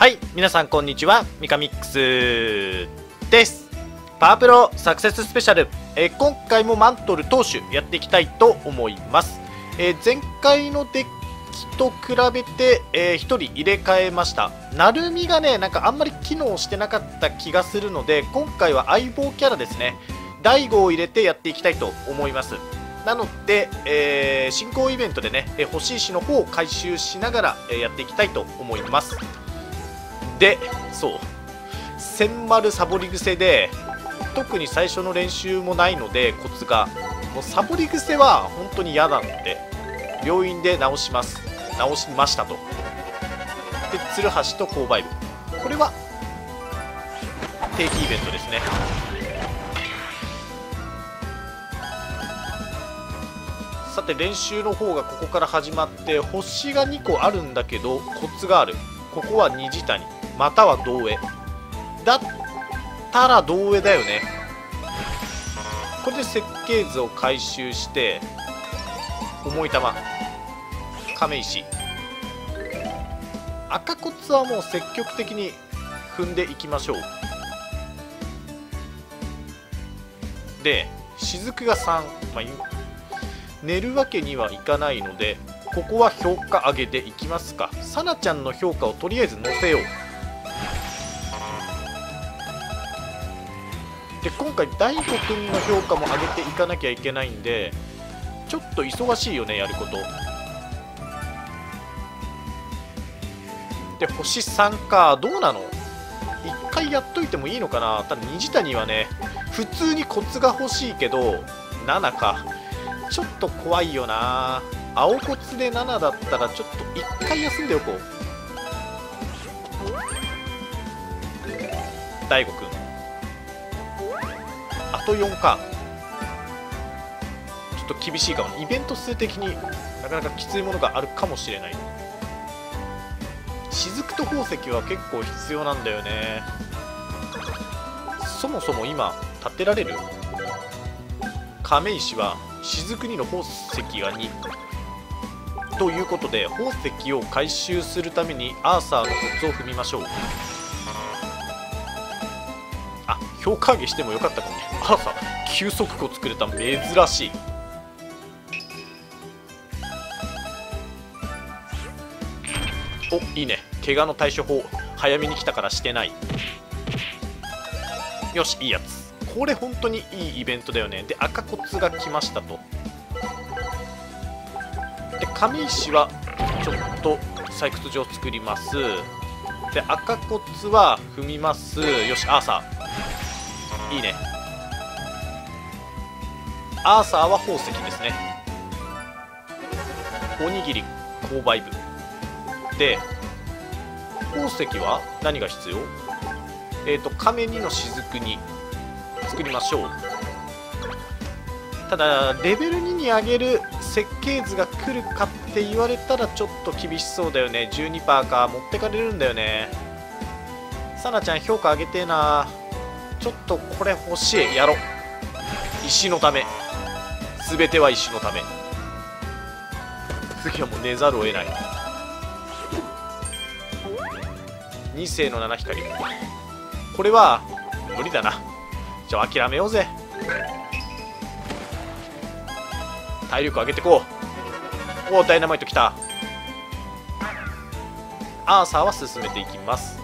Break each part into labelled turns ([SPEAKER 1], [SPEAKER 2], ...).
[SPEAKER 1] はい皆さんこんにちは。ミカミックスです。パワープロサクセススペシャル、えー今回もマントル投手やっていきたいと思います、えー前回のデッキと比べて、え1人入れ替えました。なるみがねなんかあんまり機能してなかった気がするので今回は相棒キャラですね。大悟を入れてやっていきたいと思います。なので、えー進行イベントでね、えー欲しい石の方を回収しながら、えーやっていきたいと思います。でそう。千丸サボり癖で特に最初の練習もないのでコツが。もうサボり癖は本当に嫌なので病院で治します。治しましたと。で鶴橋と購買部。これは定期イベントですね。さて練習の方がここから始まって星が2個あるんだけどコツがある。ここは虹谷。または同絵だったら同絵だよね。これで設計図を回収して重い玉。亀石。赤コツはもう積極的に踏んでいきましょう。で雫が3、まあ、寝るわけにはいかないのでここは評価上げでいきますか。さなちゃんの評価をとりあえず載せよう。で今回大悟くんの評価も上げていかなきゃいけないんでちょっと忙しいよねやること。で星3かどうなの？1回やっといてもいいのかな？ただ虹谷はね普通にコツが欲しいけど7か。ちょっと怖いよな。青コツで7だったらちょっと1回休んでおこう。大悟くん。あと4かちょっと厳しいかも。イベント数的になかなかきついものがあるかもしれない。雫と宝石は結構必要なんだよね。そもそも今建てられる？亀石は雫2の宝石が2ということで宝石を回収するためにアーサーのコツを踏みましょう。評価上げしてもよかったかもねアーサー急速庫作れた珍しい。おいいね。怪我の対処法。早めに来たからしてない。よしいいやつ。これ本当にいいイベントだよね。で赤コツが来ましたと。で上石はちょっと採掘場作ります。で赤コツは踏みます。よしアーサー。いいね。アーサーは宝石ですね。おにぎり購買部。で宝石は何が必要？えっ、ー、と亀2の雫に作りましょう。ただレベル2に上げる設計図が来るかって言われたらちょっと厳しそうだよね。12%か。持ってかれるんだよね。さなちゃん評価上げてえな。ちょっとこれ欲しい。やろ石のため。全ては石のため。次はもう寝ざるを得ない。2世の七光これは無理だな。じゃあ諦めようぜ。体力上げてこう。おおダイナマイトきた。アーサーは進めていきます。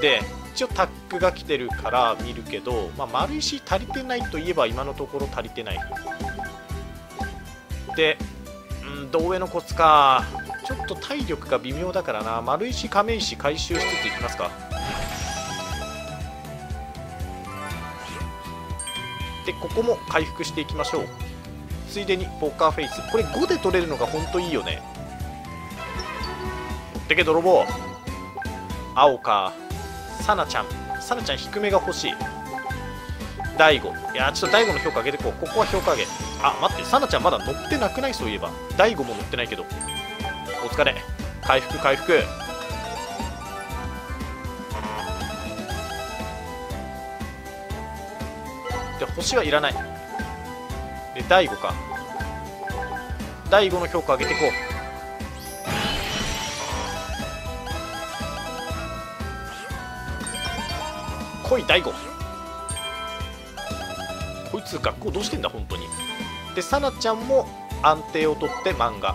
[SPEAKER 1] で一応タックが来てるから見るけど、まあ、丸石足りてないといえば今のところ足りてない。でうん同上のコツか。ちょっと体力が微妙だからな。丸石亀石回収しつついきますか。でここも回復していきましょう。ついでにポーカーフェイス。これ5で取れるのが本当いいよね。持ってけ泥棒。青か。さなちゃん。さなちゃん低めが欲しい。大悟。いやちょっと大悟の評価上げてこう。ここは評価上げ。あ待って。さなちゃんまだ乗ってなくない？そういえば。大悟も乗ってないけど。お疲れ。回復回復。で星はいらない。で大悟か。大悟の評価上げていこい大悟こいつ学校どうしてんだ本当に。でさなちゃんも安定をとって漫画。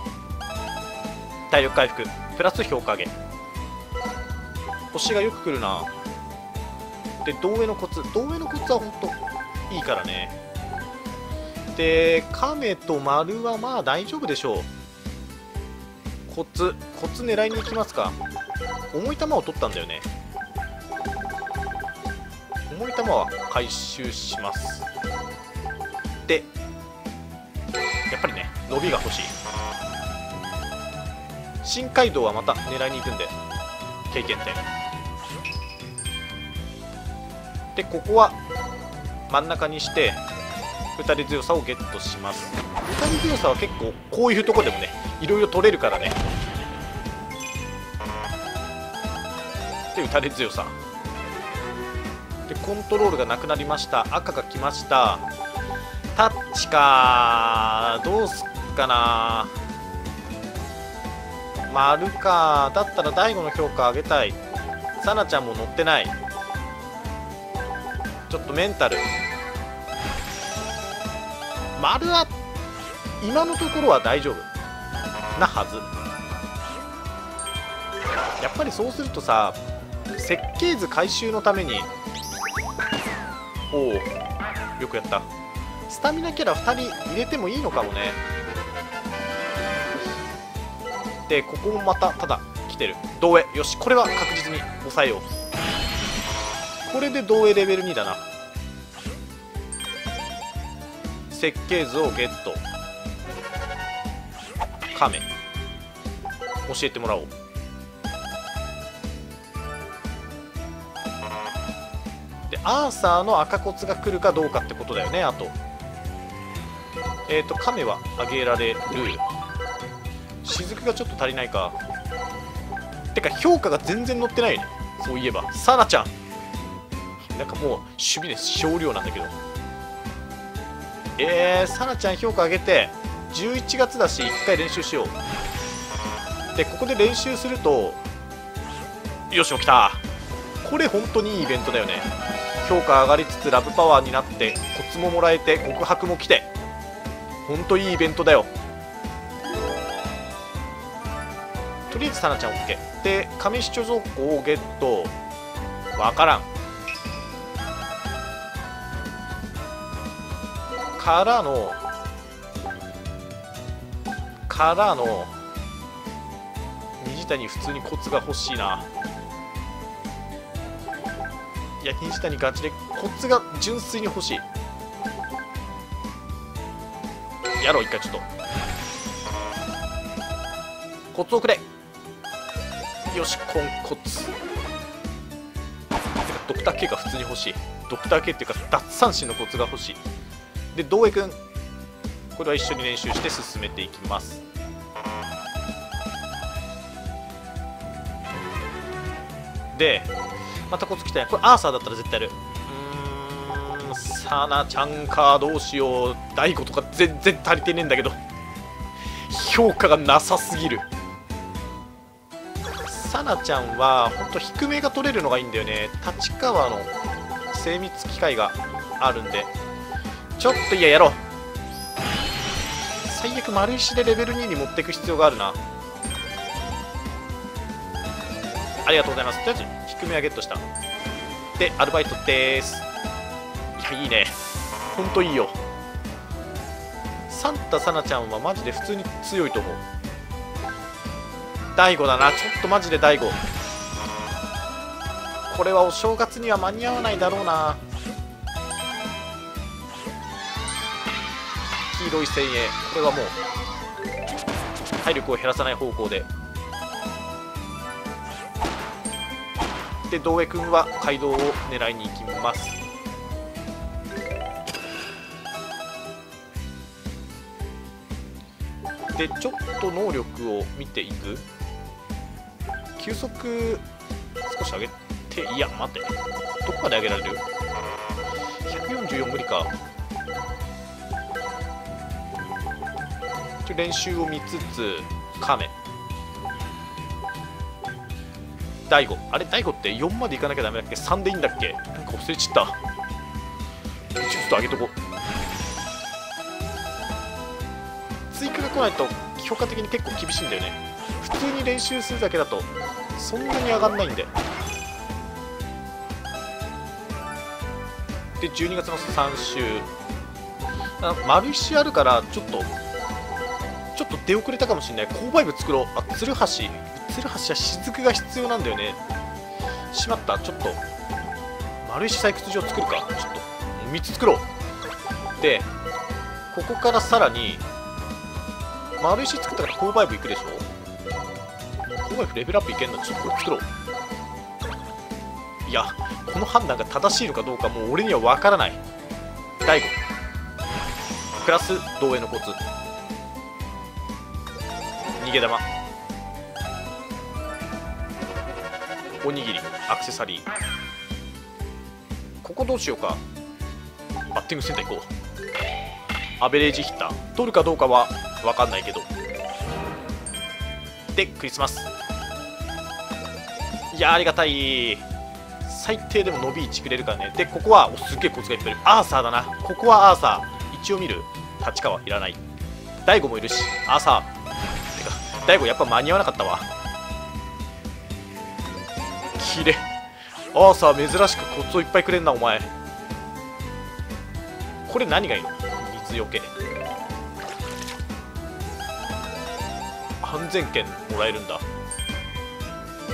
[SPEAKER 1] 体力回復。プラス評価上げ。星がよく来るな。で同上のコツ。同上のコツは本当いいからね。で亀と丸はまあ大丈夫でしょう。コツコツ狙いに行きますか。重い球を取ったんだよね。重い球は回収します。でやっぱりね伸びが欲しい。新街道はまた狙いに行くんで経験点。でここは真ん中にして打たれ強さをゲットします。打たれ強さは結構こういうとこでもねいろいろ取れるからね。で打たれ強さ。でコントロールがなくなりました。赤が来ました。タッチか。どうすっかな。丸か。だったら大悟の評価上げたい。さなちゃんも乗ってない。ちょっとメンタル。丸は今のところは大丈夫。なはず。やっぱりそうするとさ設計図回収のためにおおよくやった。スタミナキャラ2人入れてもいいのかもね。でここもまたただ来てる。同影よしこれは確実に抑えよう。これで同影レベル2だな。設計図をゲット。亀。教えてもらおう。アーサーの赤骨が来るかどうかってことだよねあと。えっ、ー、と亀はあげられる。雫がちょっと足りないか。てか評価が全然乗ってないね。そういえば。さなちゃん。なんかもう守備で少量なんだけど。えー、さなちゃん評価上げて11月だし1回練習しよう。でここで練習するとよし起きた。これ本当にいいイベントだよね。評価上がりつつラブパワーになってコツももらえて告白も来て。本当いいイベントだよ。とりあえずさなちゃん OK で上市貯蔵庫をゲット。わからん。からのからの虹谷普通にコツが欲しいな。いや虹谷ガチでコツが純粋に欲しい。やろう一回ちょっと。コツをくれ。よしコンコツドクター K が普通に欲しい。ドクター K っていうか奪三振のコツが欲しい。で道江君これは一緒に練習して進めていきます。でまたコツきたいこれアーサーだったら絶対やる。うーんさなちゃんかどうしよう。大悟とか全然足りてねえんだけど。評価がなさすぎる。さなちゃんは本当低めが取れるのがいいんだよね。立川の精密機械があるんで。ちょっといややろう。最悪丸石でレベル2に持っていく必要があるな。ありがとうございます。とりあえず低めはゲットした。でアルバイトです。いやいいね。ほんといいよ。サンタさなちゃんはマジで普通に強いと思う。大悟だな。ちょっとマジで大悟これはお正月には間に合わないだろうな。黄色い精鋭これはもう体力を減らさない方向で。で道江君は街道を狙いに行きます。でちょっと能力を見ていく。急速少し上げていや待って。どこまで上げられる？144無理か。練習を見つつ亀。大悟。あれ大悟って4までいかなきゃダメだっけ？3でいいんだっけ？なんか忘れちった。ちょっと上げとこう。追加が来ないと評価的に結構厳しいんだよね。普通に練習するだけだとそんなに上がんないんで。で12月の3週。あ丸石あるからちょっとちょっと出遅れたかもしれない。購買部作ろう。あ鶴橋。鶴橋は雫が必要なんだよね。しまった。ちょっと丸石採掘場作るか。ちょっと3つ作ろう。でここからさらに丸石作ったから購買部行くでしょ？購買部レベルアップいけんの？ちょっとこれ作ろう。いやこの判断が正しいのかどうかもう俺には分からない。第5プラス同影のコツ。逃げ玉。おにぎりアクセサリー。ここどうしようか。バッティングセンター行こう。アベレージヒッター。取るかどうかは分かんないけど。でクリスマス。いやありがたい。最低でも伸び1くれるからね。でここはおすっげえコツがいっぱいいる。アーサーだな。ここはアーサー。一応見る。立川いらない。大悟もいるしアーサー。てか大悟やっぱ間に合わなかったわ。きれアーサー珍しくコツをいっぱいくれんなお前。これ何がいいの？水よけ安全券もらえるんだ。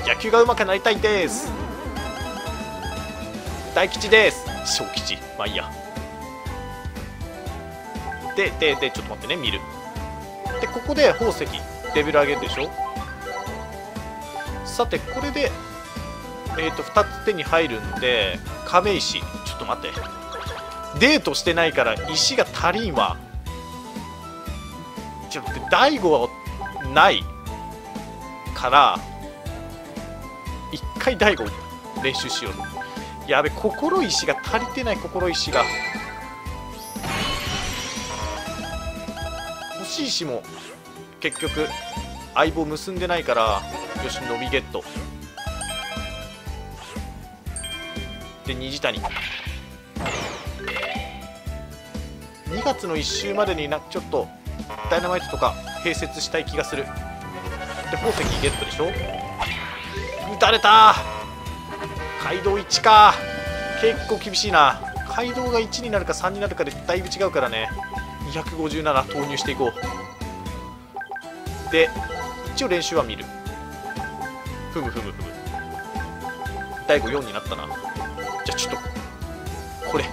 [SPEAKER 1] 野球が上手くなりたいです。大吉です。小吉。まあいいや。でででちょっと待ってね見る。でここで宝石レベル上げるでしょ？さてこれでえっ、ー、と2つ手に入るんで亀石。ちょっと待って。デートしてないから石が足りんわ。ちょっと待って大悟はない。から一回大悟練習しよう。やべ心石が足りてない心石が。欲しい石も結局相棒結んでないからよし伸びゲット。で虹谷。2月の1週までになちょっとダイナマイトとか併設したい気がする。で宝石ゲットでしょ？撃たれた！街道1か！結構厳しいな。街道が1になるか3になるかでだいぶ違うからね。257投入していこう。で一応練習は見る。ふむふむふむ。第5 4になったな。じゃあちょっとこれ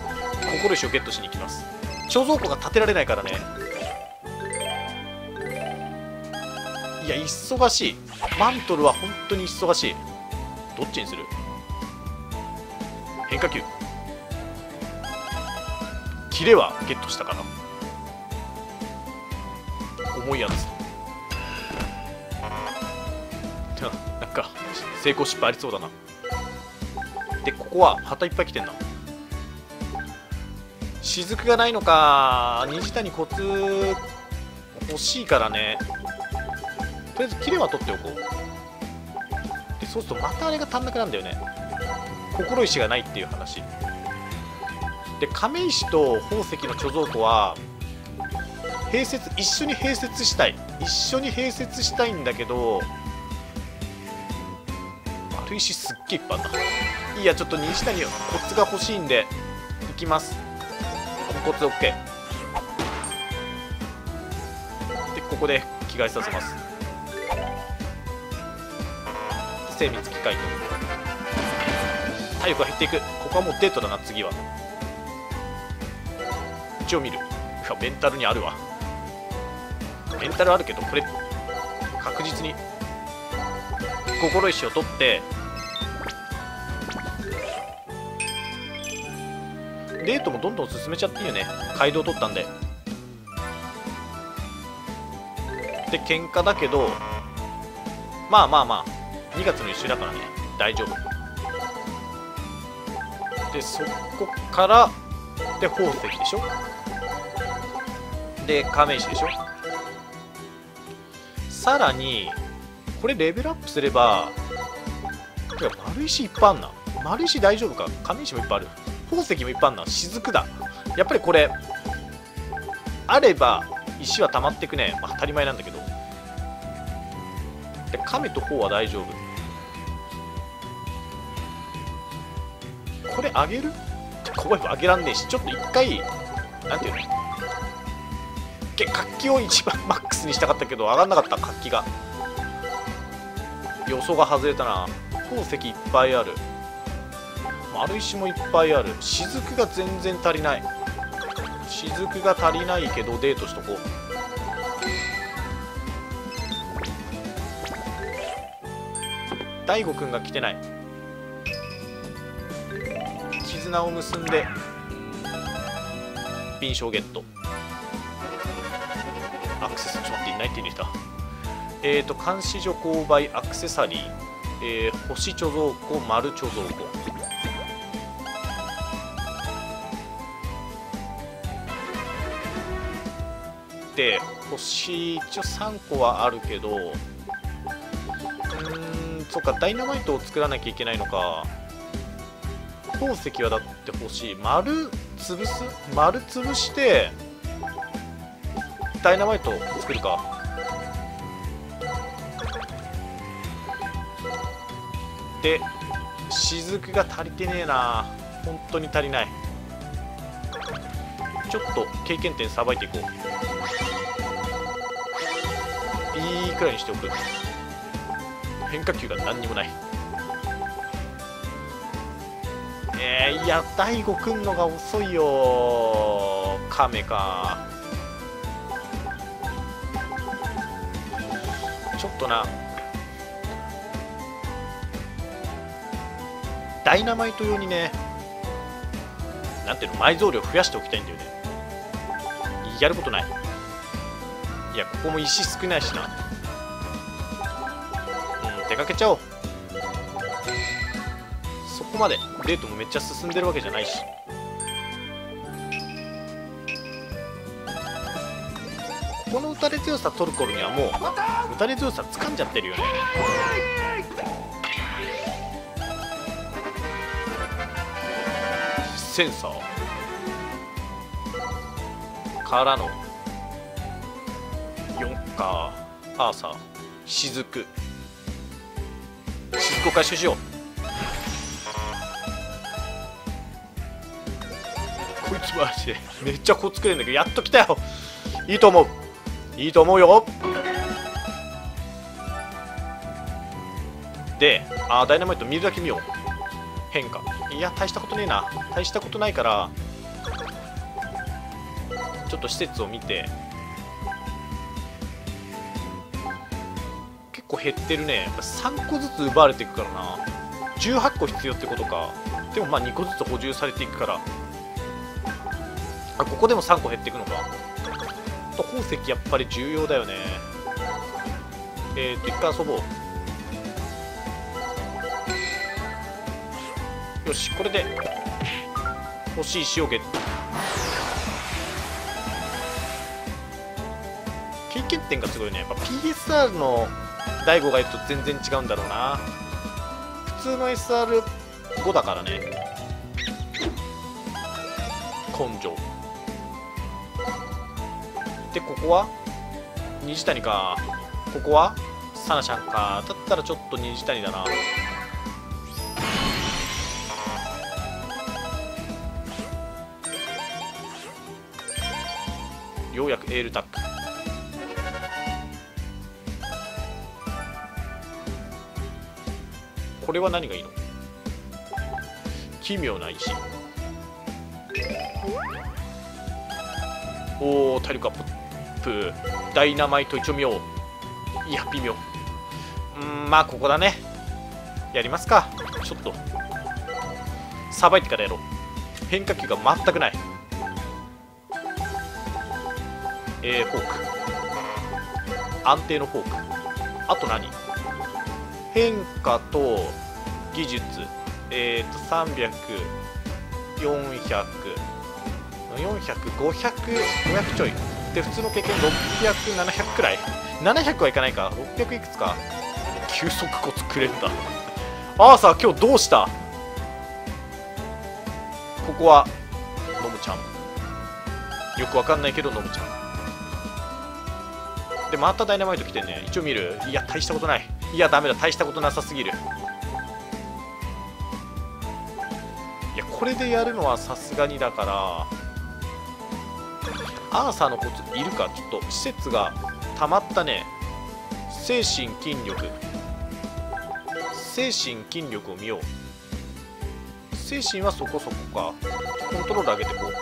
[SPEAKER 1] 心石をゲットしに行きます。貯蔵庫が建てられないからね。いや忙しい。マントルは本当に忙しい。どっちにする？変化球。キレはゲットしたかな？重いやつ。なんか成功失敗ありそうだな。でここは旗いっぱい来てんな雫がないのか。虹谷コツ欲しいからね。とりあえずキレは取っておこう。でそうするとまたあれが足んなくなるんだよね。心石がないっていう話。で亀石と宝石の貯蔵庫は併設一緒に併設したい。一緒に併設したいんだけど丸石すっげえいっぱいあったいやちょっと西谷コツが欲しいんでいきます。コツ OK でここで着替えさせます。精密機械体力が減っていく。ここはもうデートだな次は。一応見る。うわメンタルにあるわ。メンタルあるけどこれ確実に心石を取ってデートもどんどん進めちゃっていいよね。街道取ったんで。で喧嘩だけどまあまあまあ2月の1週だからね。大丈夫。でそこからで宝石でしょ？で亀石でしょ？さらにこれレベルアップすればてか丸石いっぱいあんな。丸石大丈夫か？亀石もいっぱいある。宝石もいっぱいあんな雫だ。やっぱりこれあれば石は溜まってくね、まあ、当たり前なんだけど。で亀と鳳は大丈夫。これあげる？ここあげらんねえし。ちょっと一回なんていうの？活気を一番マックスにしたかったけど上がんなかった。活気が。予想が外れたな。宝石いっぱいある。丸石もいっぱいある。雫が全然足りない。雫が足りないけどデートしとこう。大悟くんが来てない。絆を結んで敏捷ゲット。アクセスちょっと待っていないって言ったえっ、ー、と監視所購買アクセサリー、えー、星貯蔵庫丸貯蔵庫。で星一応3個はあるけどうんそっかダイナマイトを作らなきゃいけないのか。宝石はだって欲しい。丸潰す？丸潰してダイナマイト作るか。で雫が足りてねえな。本当に足りない。ちょっと経験点さばいていこう。くらいにしておく。変化球が何にもない。えー、いや大悟くんのが遅いよ。亀か。ちょっとな。ダイナマイト用にねなんていうの埋蔵量増やしておきたいんだよね。やることない。いやここも石少ないしな。かけちゃおう。そこまで。デートもめっちゃ進んでるわけじゃないし。この打たれ強さ取る頃にはもう打たれ強さ掴んじゃってるよね。センサーからの。4かアーサー。雫。雫を回収しよう。こいつマジで。めっちゃこっつくれんだけどやっと来たよ。いいと思う。いいと思うよ。であダイナマイト見るだけ見よう。変化。いや大したことねえな。大したことないからちょっと施設を見て結構減ってるね。やっぱ3個ずつ奪われていくからな。18個必要ってことか。でもまあ2個ずつ補充されていくから。あここでも3個減っていくのか。と宝石やっぱり重要だよね。えっ、ー、と一回遊ぼうよしこれで欲しい石をゲット。経験点がすごいね。やっぱ PSR の第5がいると全然違うんだろうな。普通の SR5 だからね。根性。でここは？虹谷か。ここは？サナちゃんか。だったらちょっと虹谷だな。ようやくエールタック。これは何がいいの？奇妙な石。おお体力アップ。ダイナマイト一応見よういや微妙。うんまあここだね。やりますか。ちょっと。さばいてからやろう。変化球が全くない。えー、フォーク。安定のフォーク。あと何？変化と技術え、ー、と300、400、400、500、500ちょい。で、普通の経験600、700くらい ?700 はいかないか。600いくつか。急速庫作れるんだ。アーサー今日どうした？ここはノムちゃんよくわかんないけどノムちゃんでまたダイナマイト来てね一応見るいや大したことないいやダメだ大したことなさすぎるこれでやるのはさすがにだからアーサーのコツいるか？ちょっと施設がたまったね。精神筋力。精神筋力を見よう。精神はそこそこか。コントロール上げてこう。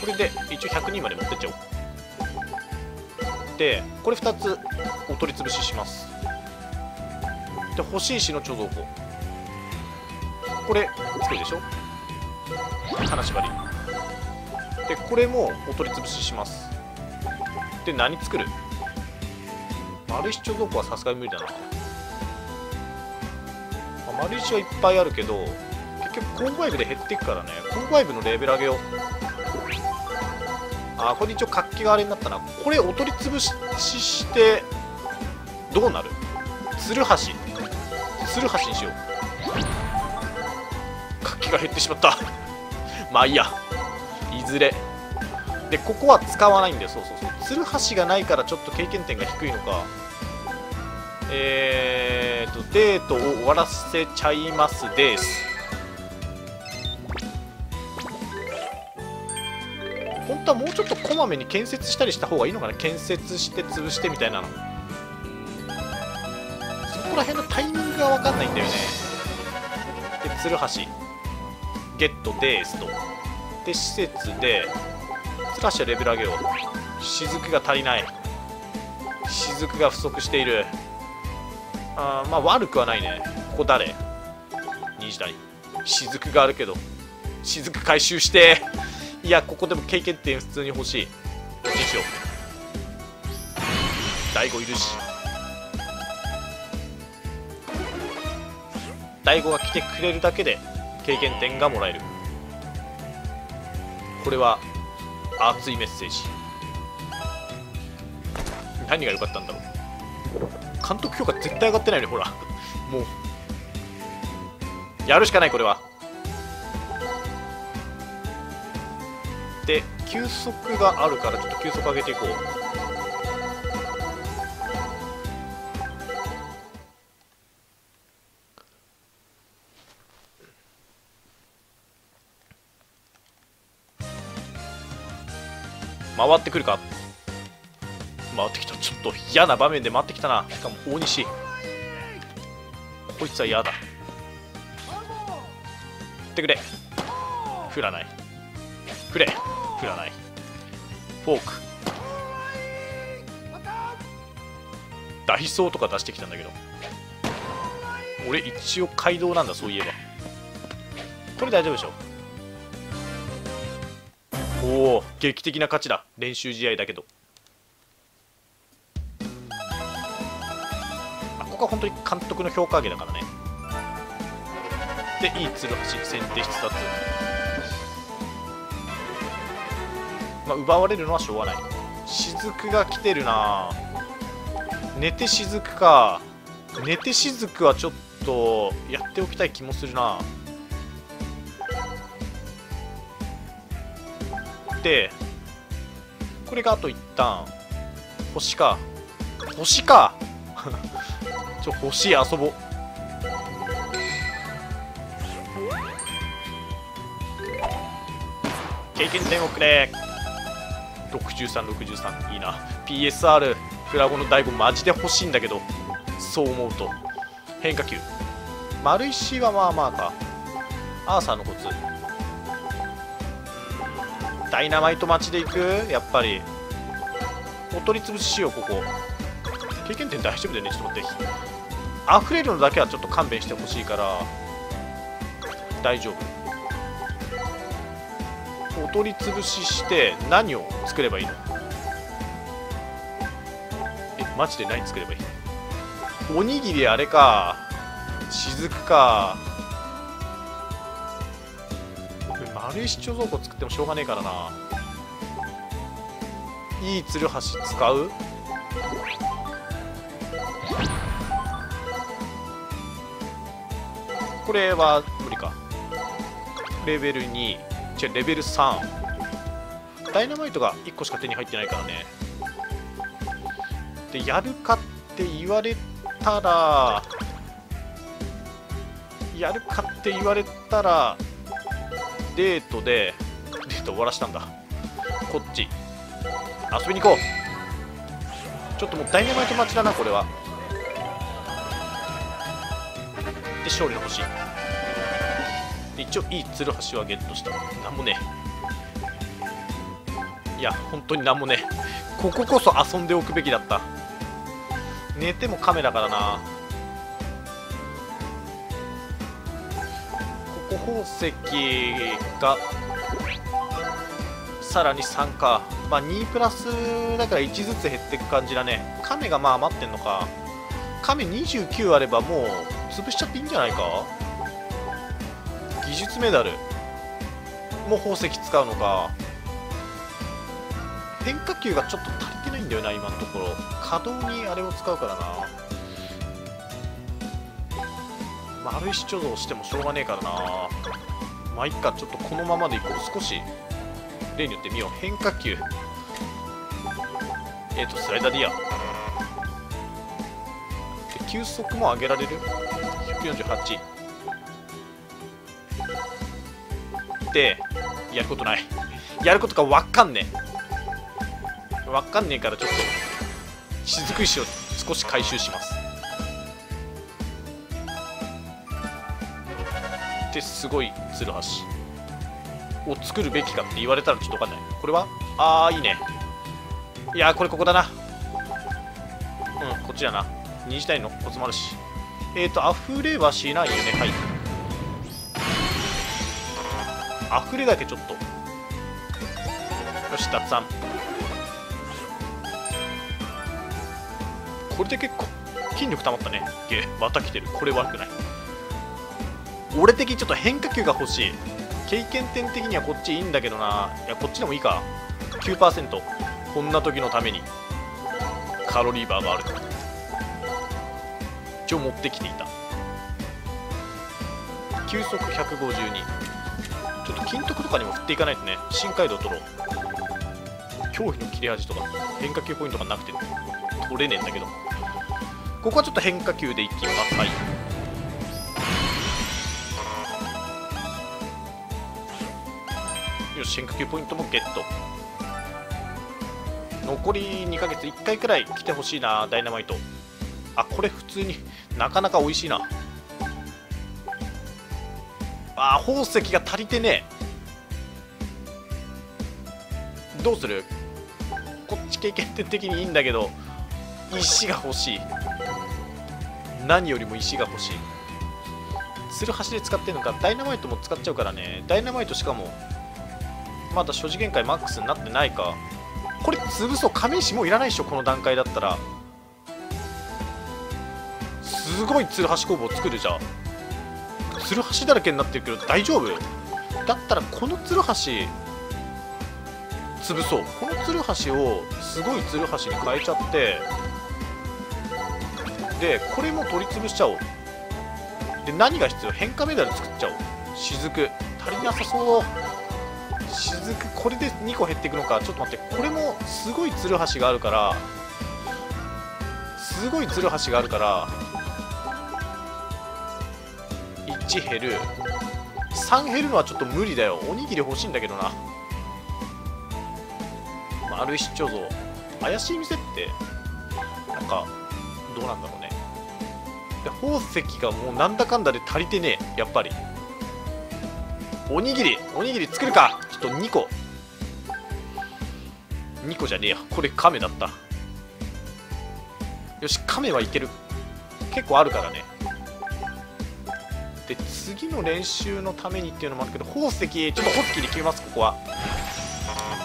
[SPEAKER 1] これで一応100人まで持ってっちゃおう。でこれ2つお取り潰しします。で欲しい石の貯蔵庫。これ作るでしょ？金縛り。でこれもお取り潰しします。で何作る？丸石貯蔵庫はさすがに無理だな、まあ、丸石はいっぱいあるけど結局コンバイブで減っていくからね。コンバイブのレベル上げよう。あこれ一応活気があれになったな。これお取り潰ししてどうなる？ツルハシツルハシにしよう。活気が減ってしまった。まあいいや。いずれ。でここは使わないんだよ。そうそうそう。ツルハシがないからちょっと経験点が低いのか。えーとデートを終わらせちゃいますです。本当はもうちょっとこまめに建設したりした方がいいのかな。建設して潰してみたいなの。こら辺のタイミングが分かんないんだよね。でツルハシゲットですと。で施設でツラッシュレベル上げよう。雫が足りない。雫が不足している。あまあ悪くはないね。ここ誰？虹谷雫があるけど。雫回収して。いやここでも経験点普通に欲しい。どっちにしよう。大悟いるし。大悟が来てくれるだけで経験点がもらえる。これは熱いメッセージ。何が良かったんだろう。監督評価絶対上がってないねほら。もう。やるしかないこれは。で休息があるからちょっと休息上げていこう。回ってくるか。回ってきた。ちょっと嫌な場面で回ってきたな。しかも大西。こいつは嫌だ。振ってくれ。振らない。振れ。振らない。フォーク。ダイソーとか出してきたんだけど。俺一応街道なんだそういえば。これ大丈夫でしょ？おお劇的な勝ちだ。練習試合だけど。あここは本当に監督の評価上げだからね。でいい鶴橋先手必殺。まあ奪われるのはしょうがない。雫が来てるな。寝て雫か。寝て雫はちょっとやっておきたい気もするな。てこれがあと一旦星か。星か。ちょ星遊ぼ経験点をくれ。6363いいな。PSR フラゴの大悟マジで欲しいんだけど。そう思うと。変化球。丸石はまあまあか。アーサーのコツ。ダイナマイト待ちで行く？やっぱり。お取り潰ししようここ。経験点大丈夫だよねちょっと待って。溢れるのだけはちょっと勘弁してほしいから。大丈夫。お取り潰しして何を作ればいいの？えマジで何作ればいいおにぎりあれか雫か軽石貯蔵庫作ってもしょうがねえからないいつるは使うこれは無理かレベル2じゃレベル3ダイナマイトが1個しか手に入ってないからねでやるかって言われたらやるかって言われたらデートでデート終わらしたんだ。こっち。遊びに行こう。ちょっともうダイナマイト待ちだなこれは。で勝利の星。で一応いいツルハシはゲットした。なんもねいや本当になんもねこここそ遊んでおくべきだった。寝てもカメラからな。ここ宝石がさらに3かまあ2プラスだから1ずつ減っていく感じだね。亀がまあ余ってんのか。亀29あればもう潰しちゃっていいんじゃないか？技術メダルも宝石使うのか。変化球がちょっと足りてないんだよな今のところ。稼働にあれを使うからな。丸石貯蔵してもしょうがねえからな。まあいっかちょっとこのままでいこう。少し例によってみよう変化球。えっ、ー、とスライダーでいいや。で球速も上げられる？148でやることない。やることか分かんねえ。分かんねえからちょっと雫石を少し回収します。ですごいツルハシを作るべきかって言われたらちょっと分かんない。これは？ああいいね。いやこれここだな。うんこっちだな。二次体のコツもあるし。えっ、ー、と溢れはしないよね。はい。溢れだけちょっと。よし脱散これで結構筋力溜まったね。ゲまた来てる。これ悪くない。俺的にちょっと変化球が欲しい。経験点的にはこっちいいんだけどな。いやこっちでもいいか。9%こんな時のために。カロリーバーがあるから一応持ってきていた。球速152ちょっと金徳とかにも振っていかないとね。深海道取ろう。脅威の切れ味とか変化球ポイントがなくて取れねえんだけど。ここはちょっと変化球でいきます。はい。よし変化球ポイントもゲット。残り2ヶ月1回くらい来てほしいなダイナマイト。あこれ普通になかなか美味しいな。あ宝石が足りてね。えどうする？こっち経験点的にいいんだけど石が欲しい。何よりも石が欲しい。ツルハシで使ってるのか。ダイナマイトも使っちゃうからね。ダイナマイトしかもまだ所持限界マックスになってないか。これ潰そう。亀石もういらないでしょこの段階だったら。すごいツルハシ工房作るじゃん。ツルハシだらけになってるけど大丈夫？だったらこのツルハシ潰そう。このツルハシをすごいツルハシに変えちゃって。でこれも取り潰しちゃおう。で何が必要？変化メダル作っちゃおう。雫。足りなさそう。雫これで2個減っていくのか。ちょっと待ってこれもすごいツルハシがあるからすごいツルハシがあるから1減る。3減るのはちょっと無理だよ。おにぎり欲しいんだけどな。丸石貯蔵。怪しい店ってなんかどうなんだろうね。で宝石がもうなんだかんだで足りてねえ。やっぱり。おにぎりおにぎり作るか。ちょっと2個。2個じゃねえや。これ亀だった。よし亀はいける。結構あるからね。で次の練習のためにっていうのもあるけど宝石ちょっとホッキーで決めますここは。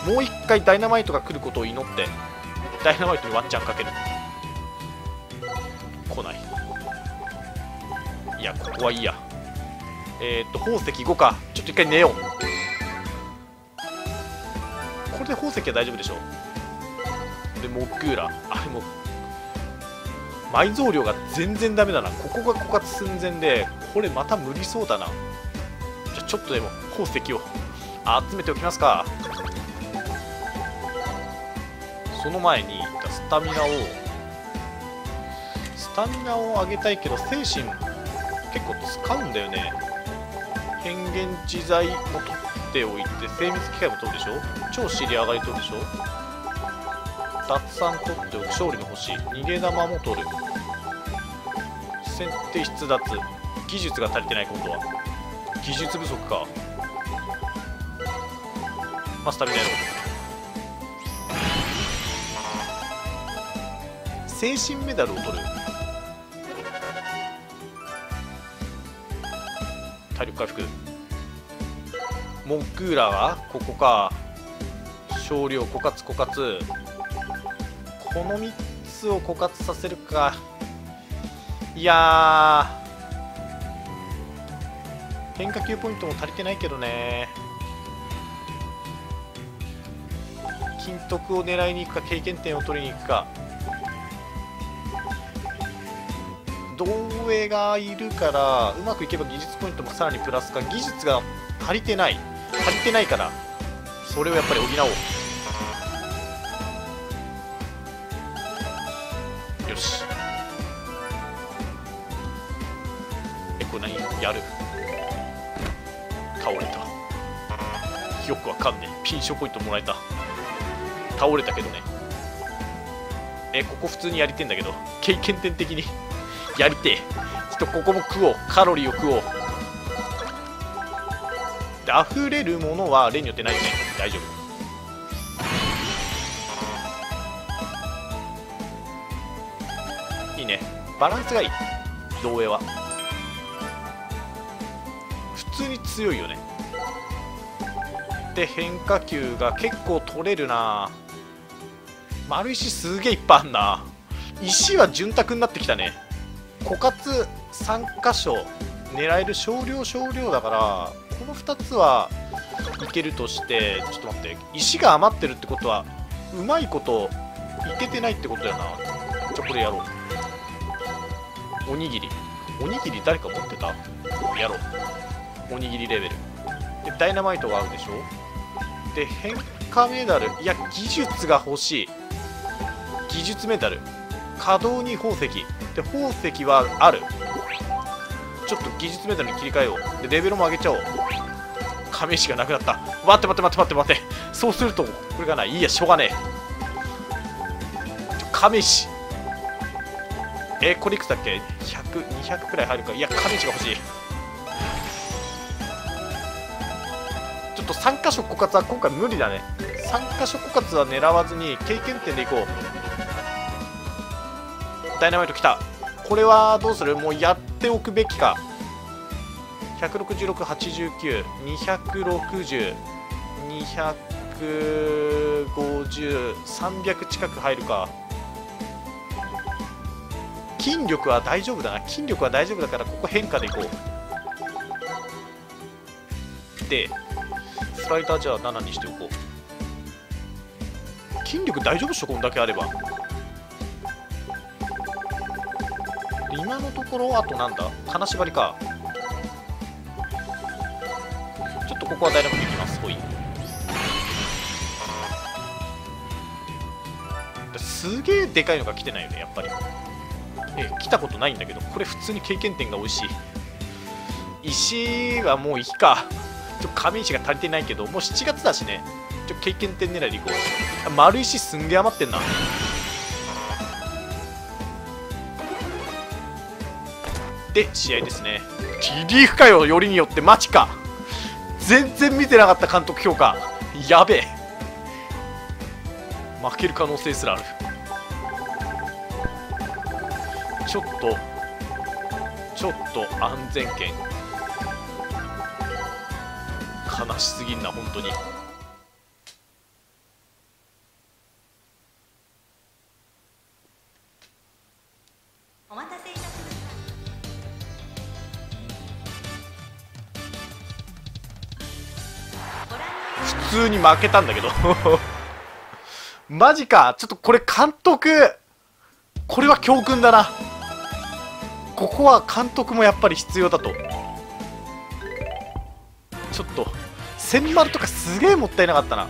[SPEAKER 1] もう一回ダイナマイトが来ることを祈ってダイナマイトにワンチャンかける。来ない。いやここはいいや。えー、っと宝石5か。ちょっと一回寝よう。宝石は大丈夫でしょう。でモックーラ。あれも埋蔵量が全然ダメだな。ここが枯渇寸前でこれまた無理そうだな。じゃあちょっとでも宝石を集めておきますか。その前にスタミナをスタミナを上げたいけど精神結構使うんだよね。変幻自在も取っておいて精密機械も取るでしょ？超尻上がり取るでしょ？脱散取っておく勝利の星逃げ玉も取る。先手出脱。技術が足りてない今度は？技術不足か。まあスタミナやろう精神メダルを取る。体力回復。モンクーラはここか。少量枯渇枯渇。この3つを枯渇させるか。いや変化球ポイントも足りてないけどね。金徳を狙いに行くか経験点を取りに行くか。同栄がいるからうまくいけば技術ポイントもさらにプラスか。技術が足りてない。足りてないからそれをやっぱり補おう。よし。えこれ何やる。倒れた。よくわかんねえピンショポイントもらえた。倒れたけどね。えここ普通にやりてんだけど。経験点的に。やりてえ。ちょっとここも食おう。カロリーを食おう。で溢れるものは例によってないよね。大丈夫。いいね。バランスがいい。同栄は。普通に強いよね。で変化球が結構取れるな。丸石すげえいっぱいあんな。石は潤沢になってきたね。枯渇3箇所狙える少量少量だからこの2つはいけるとしてちょっと待って石が余ってるってことはうまいこといけてないってことやな。じゃこれやろう。おにぎり。おにぎり誰か持ってた？やろう。おにぎりレベル。でダイナマイトがあるでしょ？で変化メダル。いや技術が欲しい。技術メダル。稼働に宝石。で宝石はある。ちょっと技術メダルに切り替えよう。でレベルも上げちゃおう。亀石がなくなった。待って待って待って待って待って。そうするとこれがない。いやしょうがねえ。亀石。えこれいくつだっけ？100200くらい入るか。いや亀石が欲しい。ちょっと3箇所枯渇は今回無理だね。3箇所枯渇は狙わずに経験点でいこう。ダイナマイト来た。これはどうする？もうやっておくべきか。168920250300近く入るか。筋力は大丈夫だな。筋力は大丈夫だからここ変化でいこう。でスライダーじゃあ7にしておこう。筋力大丈夫っしょこんだけあれば。今のところあとなんだ？金縛りか。ちょっとここはダイナモできます。ほい。すげえでかいのが来てないよねやっぱり。え来たことないんだけどこれ普通に経験点が美味しい。石はもういいか。ちょ紙石が足りてないけどもう7月だしね。ちょ経験点狙いでいこう。丸石すんげえ余ってんな。で試合ですね。リリーフかよよりによってマジか。全然見てなかった監督評価。やべえ。負ける可能性すらある。ちょっとちょっと安全圏。悲しすぎんな本当に。
[SPEAKER 2] に
[SPEAKER 1] 負けたんだけど。マジか。ちょっとこれ監督。これは教訓だな。ここは監督もやっぱり必要だと。ちょっと千丸とかすげえもったいなかったな。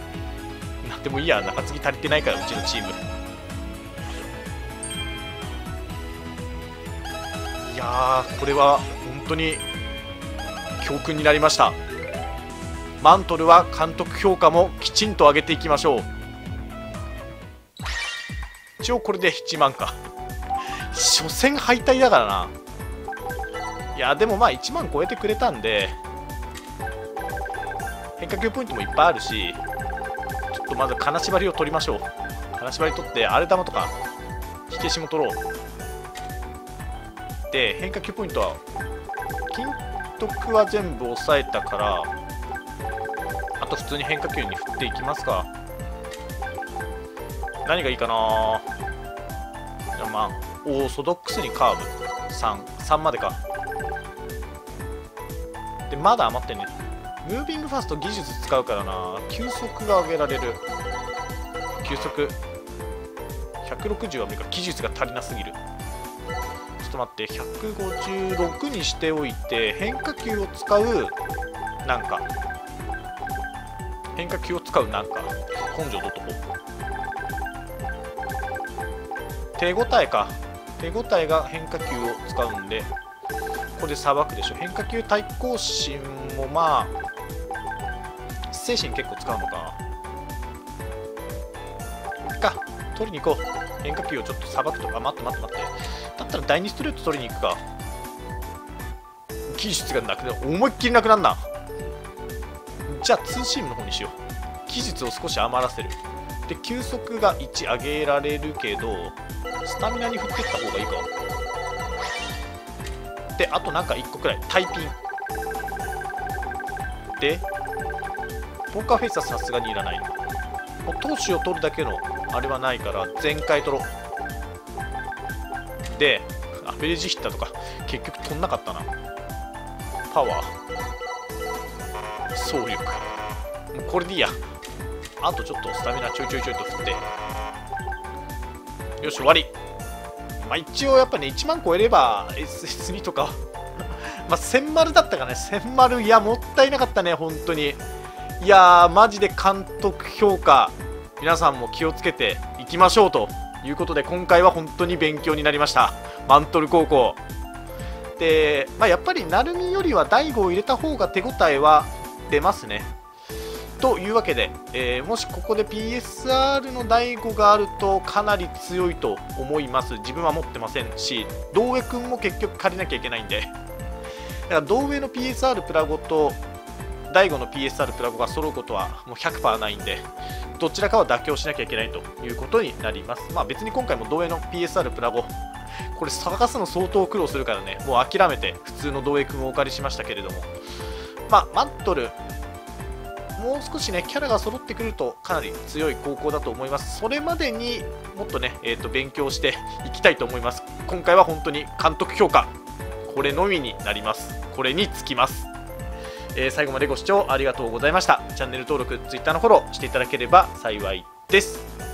[SPEAKER 1] なんでもいいや。中継ぎ足りてないからうちのチーム。いやこれは本当に教訓になりました。マントルは監督評価もきちんと上げていきましょう。一応これで7万か。初戦敗退だからな。いやでもまあ1万超えてくれたんで変化球ポイントもいっぱいあるしちょっとまず金縛りを取りましょう。金縛り取って荒れ玉とか火消しも取ろう。で変化球ポイントは金徳は全部抑えたからと普通に変化球に振っていきますか。何がいいかな。じゃあまあオーソドックスにカーブ。33までか。でまだ余ってんね。ムービングファースト技術使うからな。球速が上げられる。球速。160は無理か。技術が足りなすぎる。ちょっと待って。156にしておいて変化球を使う。なんか。変化球を使うなんか。根性どとこ手応えか。手応えが変化球を使うんでここでさばくでしょ。変化球対抗心もまあ精神結構使うのか。か。取りに行こう。変化球をちょっとさばくとか。待って待って待って。だったら第2ストレート取りに行くか。技術がなくなる思いっきりなくなるな。じゃあツーシームの方にしよう。技術を少し余らせる。で球速が1上げられるけどスタミナに振ってった方がいいかであとなんか1個くらい。タイピン。でポーカーフェイスはさすがにいらない。もう投手を取るだけのあれはないから全回取ろう。でアベレージヒッターとか。結局取んなかったな。パワー。走力。これでいいや。あとちょっとスタミナちょいちょいちょいと振って。よし終わり。まあ一応やっぱね1万超えれば SS2 とか まあ1000丸だったかね。1000丸いやもったいなかったね本当に。いやーマジで監督評価皆さんも気をつけていきましょうということで今回は本当に勉強になりました。マントル高校。で、まあ、やっぱり成海よりは大悟を入れた方が手応えは出ますね。というわけで、えー、もしここで PSR の大悟があるとかなり強いと思います。自分は持ってませんし道江君も結局借りなきゃいけないんで。だから道江の PSR プラゴと大悟の PSR プラゴが揃うことはもう100%ないんでどちらかは妥協しなきゃいけないということになります。まあ別に今回も同映の PSR プラゴこれ探すの相当苦労するからねもう諦めて普通の同映君をお借りしましたけれども。まあマントル。もう少しねキャラが揃ってくるとかなり強い高校だと思います。それまでにもっとね、えー、と勉強していきたいと思います。今回は本当に監督評価。これのみになります。これにつきます。えー最後までご視聴ありがとうございました。チャンネル登録 Twitter のフォローしていただければ幸いです。